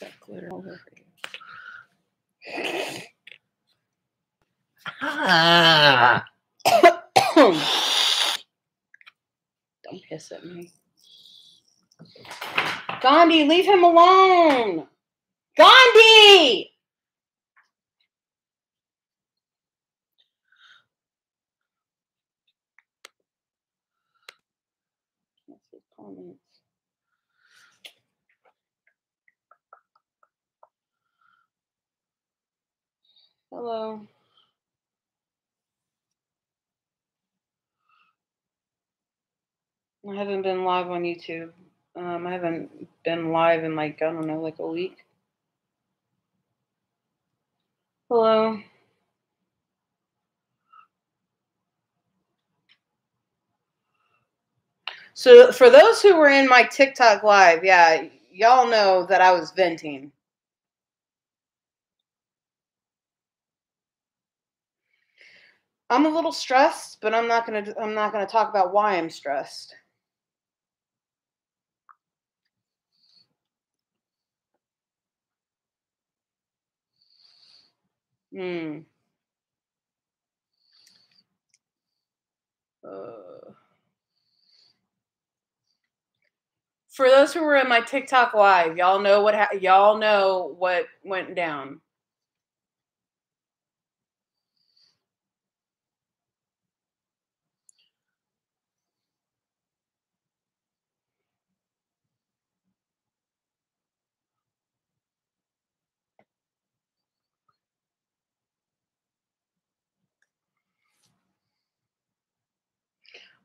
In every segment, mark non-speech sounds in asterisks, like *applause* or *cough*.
Got glitter all over you. Ah. *coughs* Don't piss at me. Gandhi, leave him alone. Gandhi! Comments. Hello. I haven't been live on YouTube. Um, I haven't been live in like, I don't know, like a week. Hello. So, for those who were in my TikTok live, yeah, y'all know that I was venting. I'm a little stressed, but I'm not gonna. I'm not gonna talk about why I'm stressed. Hmm. Uh, for those who were in my TikTok live, y'all know what ha- y'all know what went down.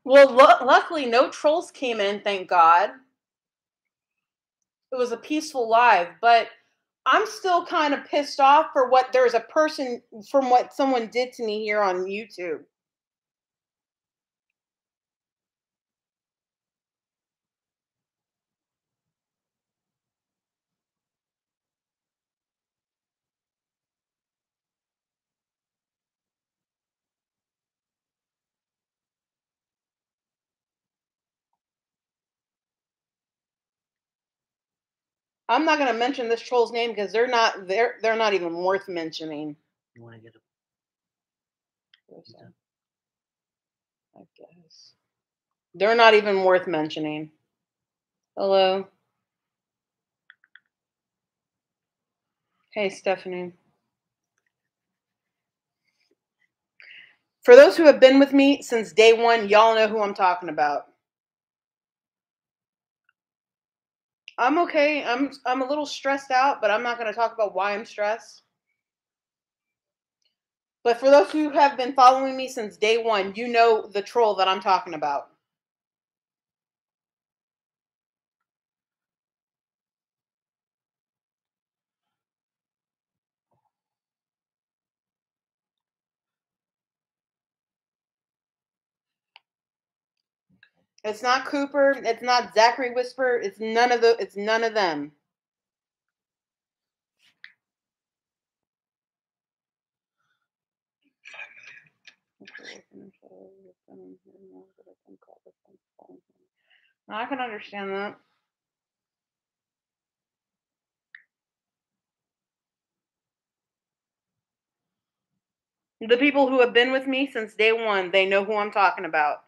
Well, lu- luckily, no trolls came in, thank God. It was a peaceful live, but I'm still kind of pissed off for what there's a person from what someone did to me here on YouTube. I'm not going to mention this troll's name because they're not they're they're not even worth mentioning. You want to get a. I guess they're not even worth mentioning. Hello. Hey, Stephanie. For those who have been with me since day one, y'all know who I'm talking about. I'm okay. I'm I'm a little stressed out, but I'm not going to talk about why I'm stressed. But for those who have been following me since day one, you know the troll that I'm talking about. It's not Cooper. It's not Zachary Whisper. It's none of the. It's none of them. I can understand that. The people who have been with me since day one, they know who I'm talking about.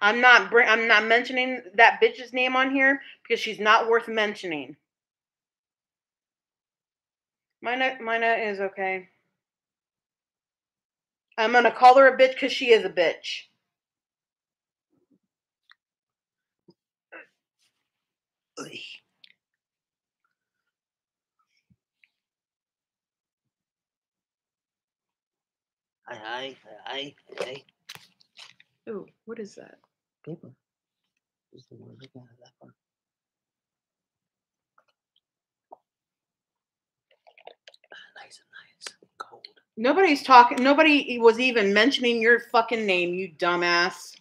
I'm not bring, I'm not mentioning that bitch's name on here because she's not worth mentioning. Mina Mina is okay. I'm gonna call her a bitch because she is a bitch. Hi, hi, hi, hi, hi. Ooh, what is that? Paper. Just the one that one. Nice and nice. Cold. Nobody's talking. Nobody was even mentioning your fucking name, you dumbass.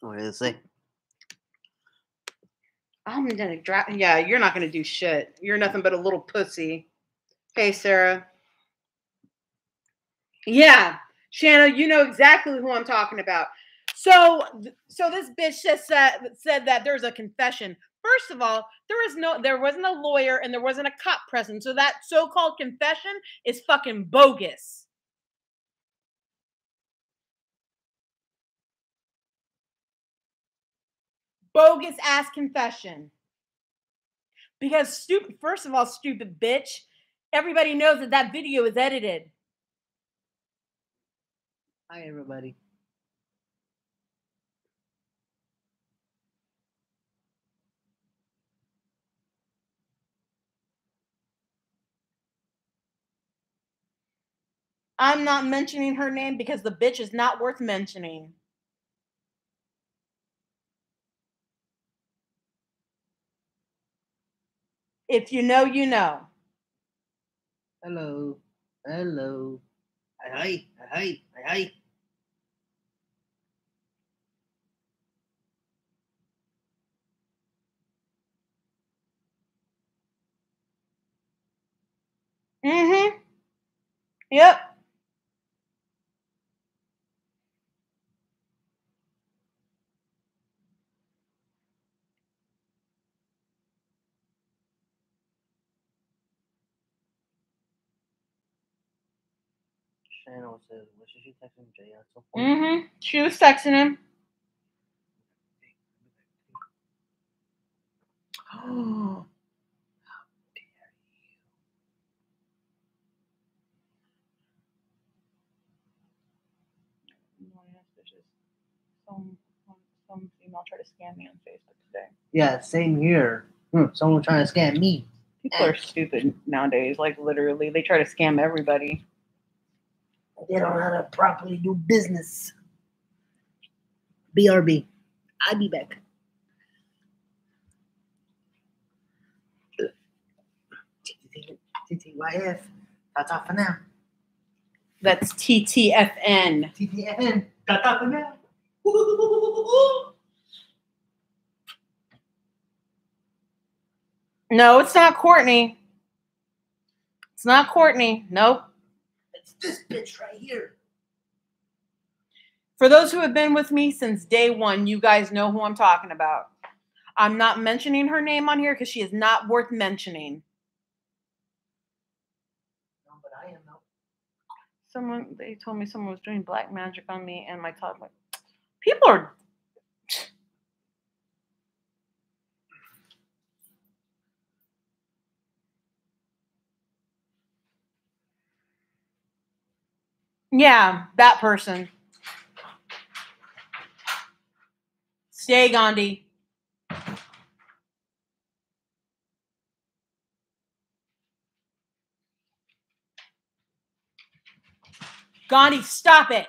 What did it say? I'm gonna drop. Yeah, you're not gonna do shit. You're nothing but a little pussy. Hey, Sarah. Yeah, Shanna, you know exactly who I'm talking about. So, so this bitch just said said that there's a confession. First of all, there is no, there wasn't a lawyer and there wasn't a cop present. So that so-called confession is fucking bogus. Bogus ass confession. Because stupid, first of all, stupid bitch, everybody knows that that video is edited. Hi, everybody. I'm not mentioning her name because the bitch is not worth mentioning. If you know, you know. Hello. Hello. Hi, hi. Hi, hi. Mm-hmm. Yep. Shannon says, what should she text him, Jay? Mm-hmm. She was texting him. Oh. Some, some female tried to scam me on Facebook today. Yeah, same here. Hmm, someone trying to scam me. People are stupid nowadays. Like literally, they try to scam everybody. They don't know how to properly do business. BRB. I'll be back. TTYF. That's all for now. That's TTFN. TTFN. That's all for now. *laughs* No, it's not Courtney. It's not Courtney. Nope. It's this bitch right here. For those who have been with me since day one, you guys know who I'm talking about. I'm not mentioning her name on here because she is not worth mentioning. No, but I am. Someone they told me someone was doing black magic on me and my toddler. People are. Yeah, that person. Stay, Gandhi. Gandhi, stop it.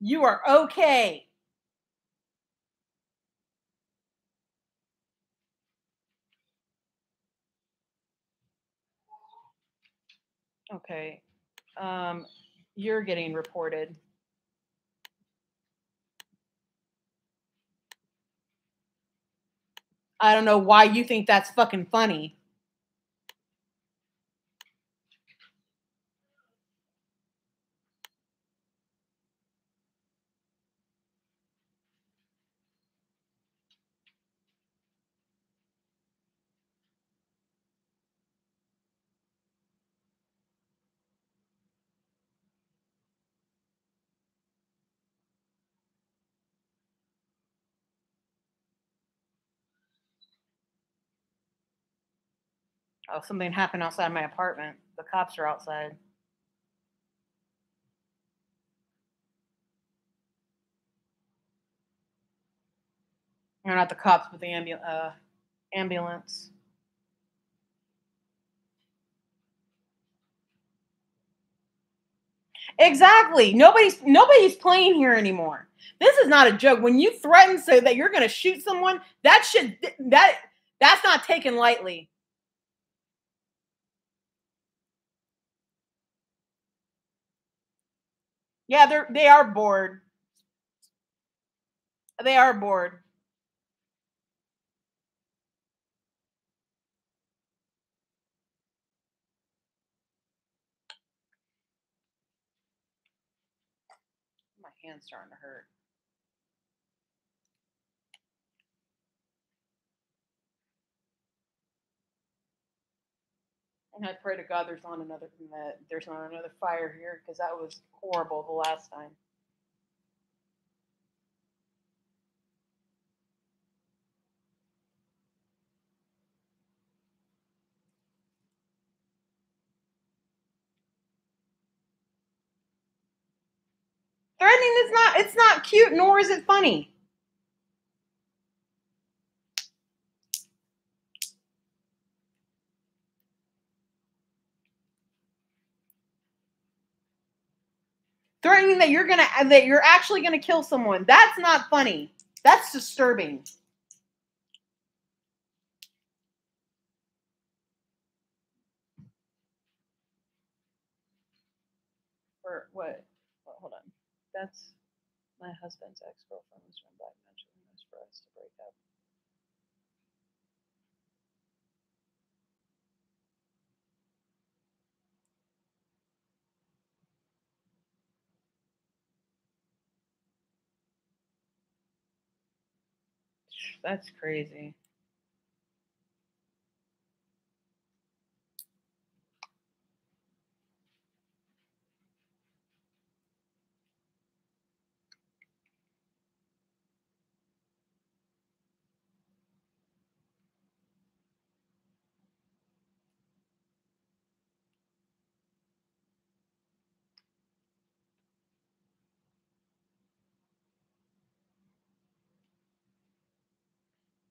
You are okay. Okay. Um, you're getting reported. I don't know why you think that's fucking funny. Oh, something happened outside my apartment. The cops are outside. Or not the cops, but the uh, ambulance. Exactly. Nobody's nobody's playing here anymore. This is not a joke. When you threaten so that you're going to shoot someone, that should that that's not taken lightly. Yeah, they're they are bored. They are bored. My hand's starting to hurt. And I pray to God there's not another that there's not another fire here because that was horrible the last time. Threatening is not it's not cute nor is it funny. Threatening that you're gonna that you're actually gonna kill someone. That's not funny. That's disturbing. Or what? Well, hold on. That's my husband's ex girlfriend was from Black Magic and was for us to break up. That's crazy.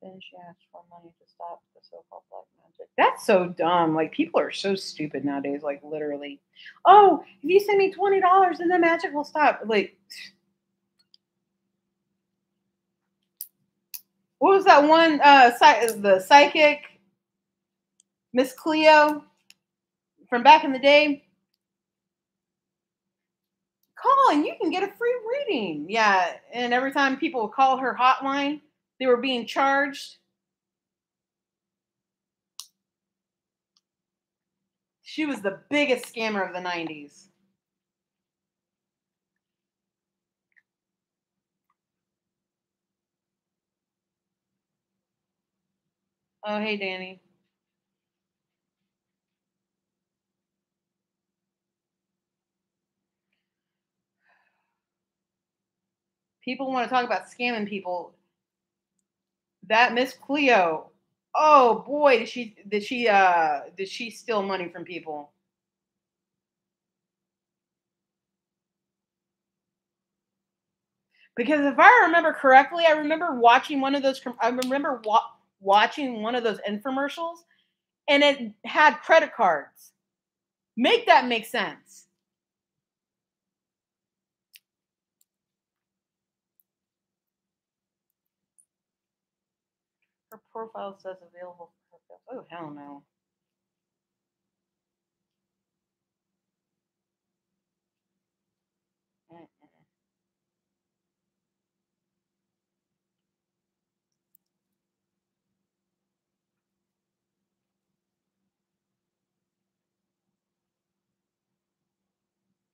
Then she asked for money to stop the so-called black magic. That's so dumb. Like people are so stupid nowadays. Like literally, oh, if you send me twenty dollars, then the magic will stop. Like, what was that one? Uh, the psychic Miss Cleo from back in the day. Call and you can get a free reading. Yeah, and every time people call her hotline, they were being charged. She was the biggest scammer of the 90s. Oh, hey, Danny. People want to talk about scamming people that Miss Cleo, oh boy, did she did she uh did she steal money from people? Because if I remember correctly, I remember watching one of those. I remember wa- watching one of those infomercials, and it had credit cards. Make that make sense. Her profile says available for hookups. Oh hell no.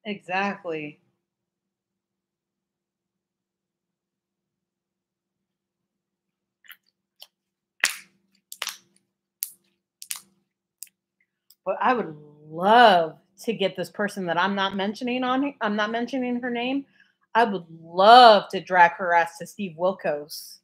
Exactly. But I would love to get this person that I'm not mentioning on I'm not mentioning her name. I would love to drag her ass to Steve Wilkos.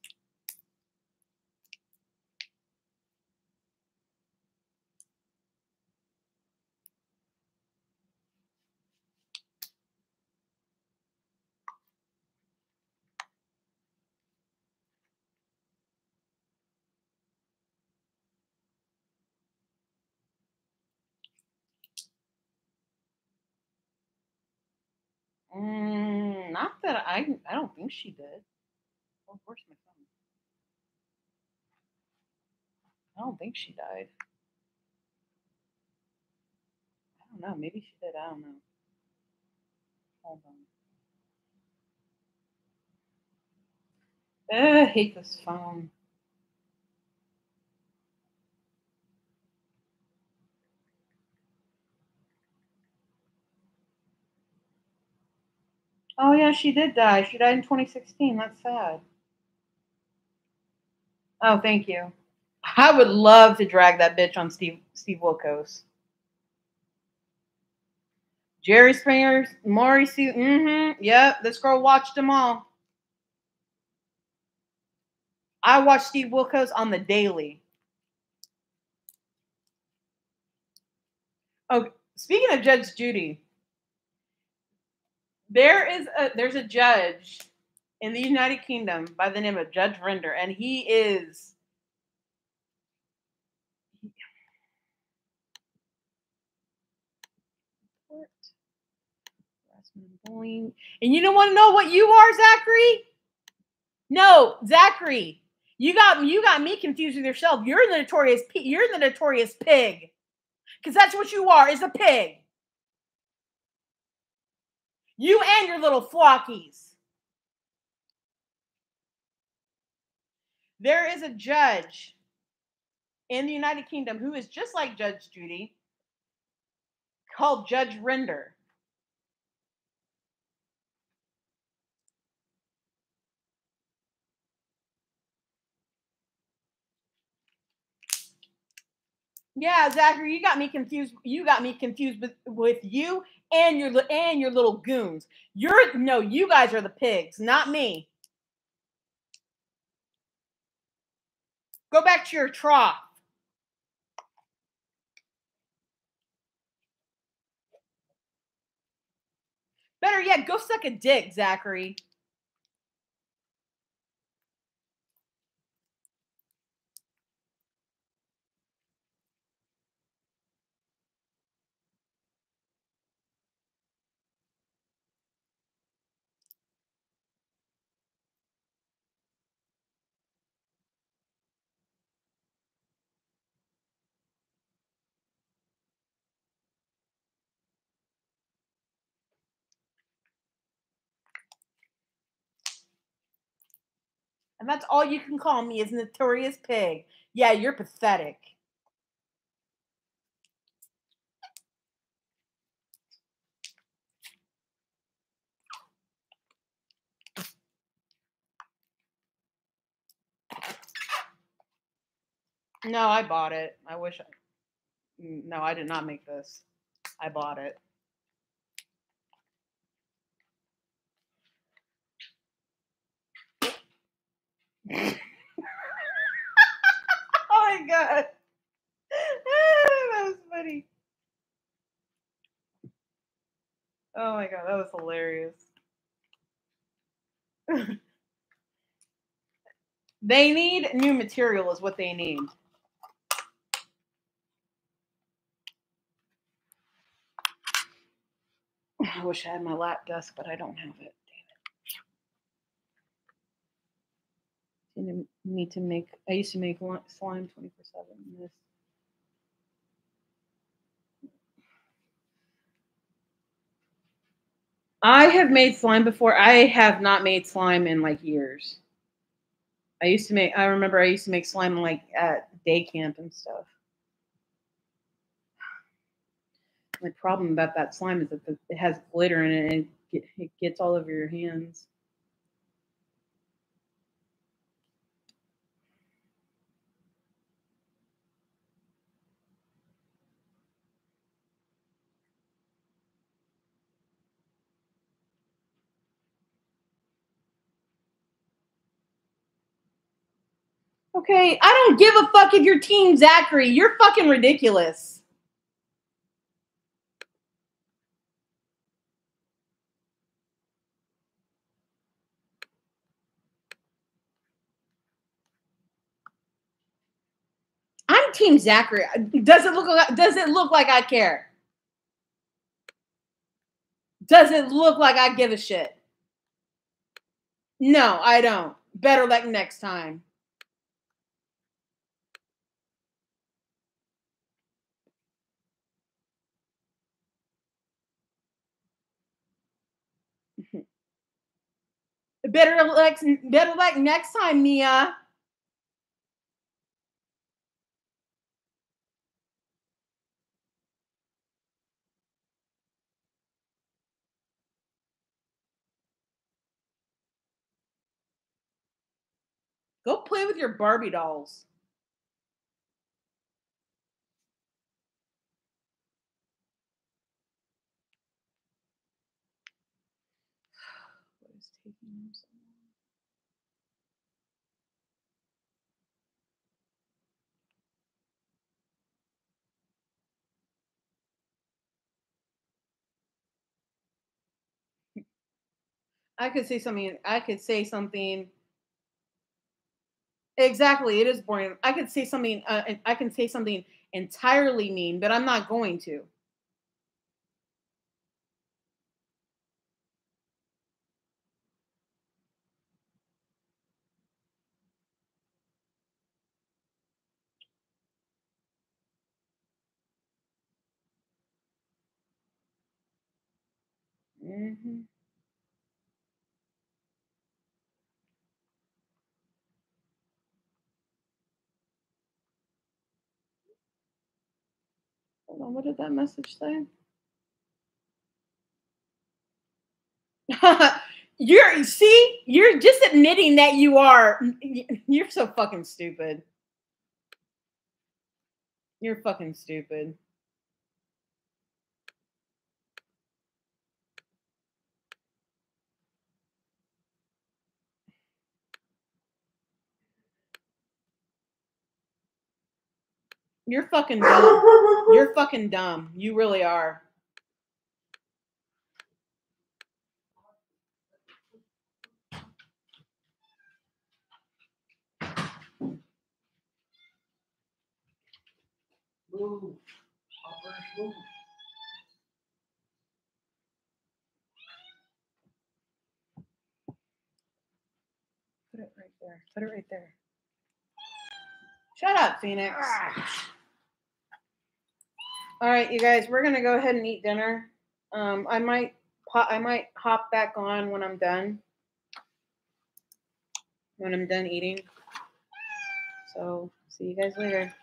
Mm, not that I I don't think she did. Oh, where's my phone? I don't think she died. I don't know. Maybe she did. I don't know. Hold on. I hate this phone. Oh yeah, she did die. She died in 2016. That's sad. Oh, thank you. I would love to drag that bitch on Steve Steve Wilkos. Jerry Springer, Maury C. Mm-hmm. Yep, this girl watched them all. I watch Steve Wilkos on the daily. Oh, speaking of Judge Judy, there is a there's a judge in the United Kingdom by the name of Judge Rinder, and he is and you don't want to know what you are, Zachary? No, Zachary, you got you got me confused with yourself. You're the notorious you're the notorious pig, because that's what you are is a pig. You and your little flockies. There is a judge in the United Kingdom who is just like Judge Judy, called Judge Rinder. Yeah, Zachary, you got me confused. You got me confused with, with you and your and your little goons. You're no, you guys are the pigs, not me. Go back to your trough. Better yet, go suck a dick, Zachary. And that's all you can call me is notorious pig. Yeah, you're pathetic. No, I bought it. I wish I. Mm, no, I did not make this. I bought it. oh my god. *laughs* that was funny. Oh my god, that was hilarious. *laughs* they need new material is what they need. *sighs* I wish I had my lap desk, but I don't have it. Need to make. I used to make slime twenty four seven. This. I have made slime before. I have not made slime in like years. I used to make. I remember I used to make slime like at day camp and stuff. The problem about that slime is that it has glitter in it and it gets all over your hands. Okay, I don't give a fuck if you're Team Zachary. You're fucking ridiculous. I'm Team Zachary. Does it look does it look like I care? Does it look like I give a shit? No, I don't. Better luck next time. Better luck, better luck next time, Mia. Go play with your Barbie dolls. I could say something. I could say something. Exactly, it is boring. I could say something. Uh, I can say something entirely mean, but I'm not going to. hmm Hold on, what did that message say? *laughs* you're see, you're just admitting that you are. You're so fucking stupid. You're fucking stupid. You're fucking dumb. You're fucking dumb. You really are. Put it right there. Put it right there. Shut up, Phoenix. Ah. All right, you guys, we're gonna go ahead and eat dinner. Um, I might, I might hop back on when I'm done. When I'm done eating. So, see you guys later.